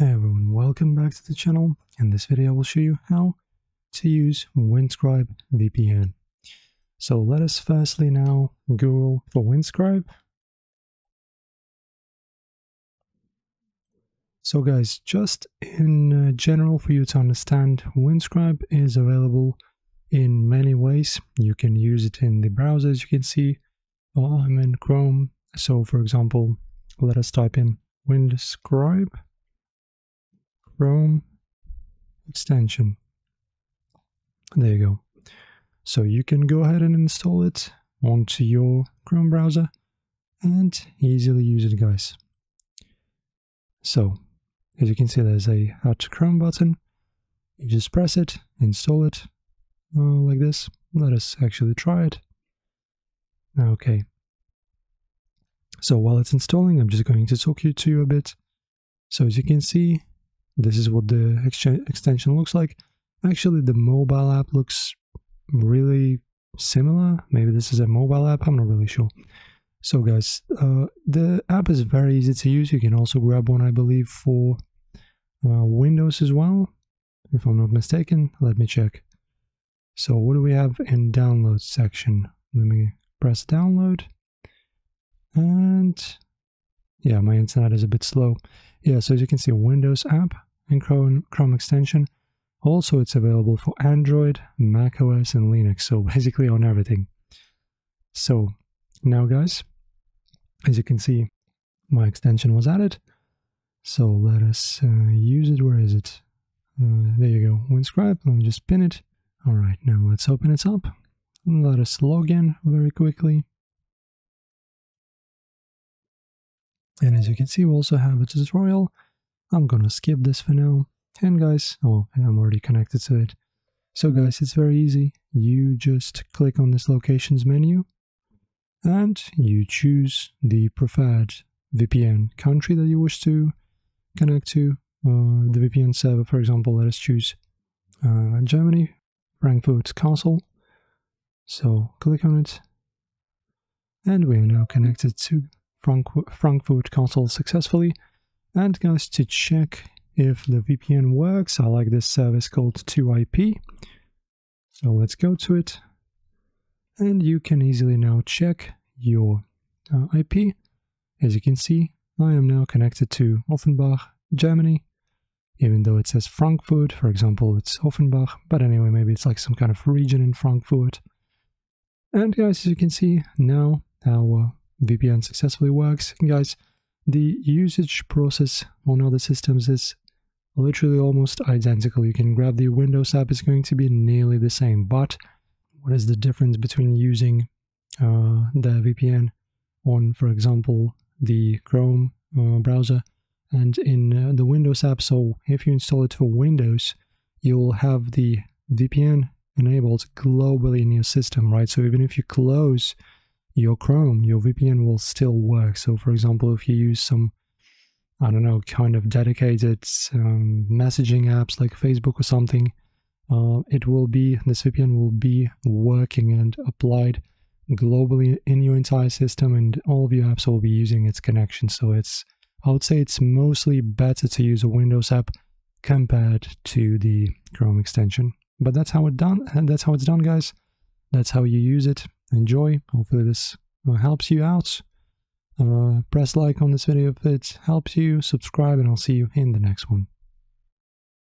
Hey everyone, welcome back to the channel. In this video I will show you how to use Windscribe VPN. So let us firstly now Google for Windscribe. So guys, just in uh, general for you to understand, Windscribe is available in many ways. You can use it in the browser as you can see. I'm in Chrome. So for example, let us type in Windscribe Chrome extension. There you go. So you can go ahead and install it onto your Chrome browser and easily use it, guys. So, as you can see, there's a Add to Chrome button. You just press it, install it, uh, like this. Let us actually try it. Okay. So while it's installing, I'm just going to talk you to you a bit. So as you can see, this is what the ex extension looks like. Actually, the mobile app looks really similar. Maybe this is a mobile app, I'm not really sure. So guys, uh, the app is very easy to use. You can also grab one, I believe, for uh, Windows as well, if I'm not mistaken. Let me check. So what do we have in download section? Let me press download. And yeah, my internet is a bit slow. Yeah, so as you can see, Windows app and Chrome, Chrome extension. Also, it's available for Android, Mac OS, and Linux, so basically on everything. So now, guys, as you can see, my extension was added. So let us uh, use it. Where is it? Uh, there you go. Windscribe. Let me just pin it. All right, now let's open it up. Let us log in very quickly. And as you can see, we also have a tutorial. I'm gonna skip this for now. And guys, oh, I'm already connected to it. So guys, it's very easy. You just click on this locations menu and you choose the preferred VPN country that you wish to connect to. Uh, the VPN server, for example, let us choose uh, Germany, Frankfurt Castle. So click on it. And we are now connected to Frankfurt Castle successfully. And guys, to check if the VPN works, I like this service called 2IP. So let's go to it. And you can easily now check your uh, IP. As you can see, I am now connected to Offenbach, Germany. Even though it says Frankfurt, for example, it's Offenbach. But anyway, maybe it's like some kind of region in Frankfurt. And guys, as you can see, now our VPN successfully works. Guys, the usage process on other systems is literally almost identical. You can grab the Windows app, it's going to be nearly the same. But what is the difference between using uh, the VPN on, for example, the Chrome uh, browser and in uh, the Windows app? So if you install it for Windows, you'll have the VPN enabled globally in your system, right? So even if you close your Chrome, your VPN will still work. So, for example, if you use some, I don't know, kind of dedicated um, messaging apps like Facebook or something, uh, it will be, this VPN will be working and applied globally in your entire system, and all of your apps will be using its connection. So, it's, I would say it's mostly better to use a Windows app compared to the Chrome extension. But that's how it done, and that's how it's done, guys. That's how you use it enjoy. Hopefully this uh, helps you out. Uh, press like on this video if it helps you, subscribe, and I'll see you in the next one.